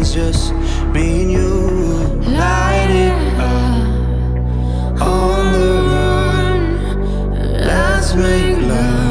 weekends, just me and you. Light it up on the run. Let's make love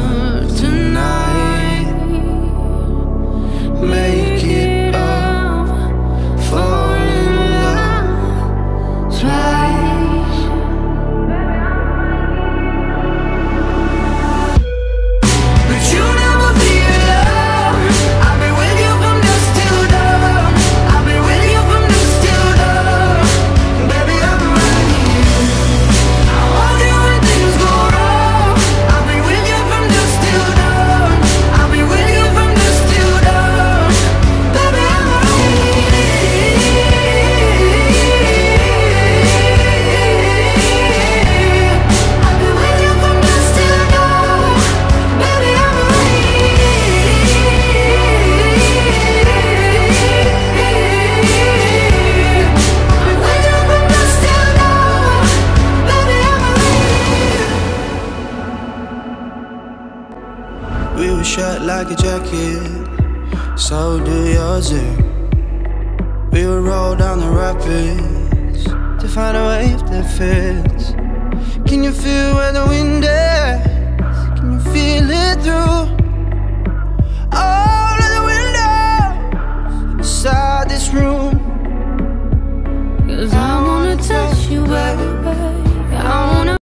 We were shot like a jacket, so do yours. Eh? We would roll down the rapids to find a wave that fits. Can you feel where the wind is? Can you feel it through all of the windows inside this room? Cause I'm